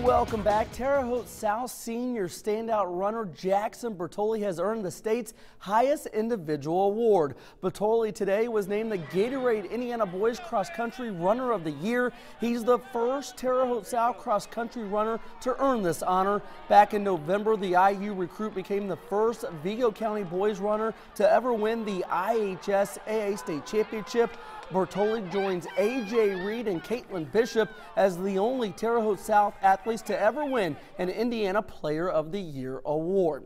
Welcome back. Terre Haute South senior standout runner Jackson Bertoli has earned the state's highest individual award. Bertoli today was named the Gatorade Indiana Boys Cross Country Runner of the Year. He's the first Terre Haute South cross country runner to earn this honor. Back in November, the IU recruit became the first Vigo County boys runner to ever win the IHSAA State Championship. Bertoli joins A.J. Reed and Caitlin Bishop as the only Terre Haute South athletes to ever win an Indiana Player of the Year award.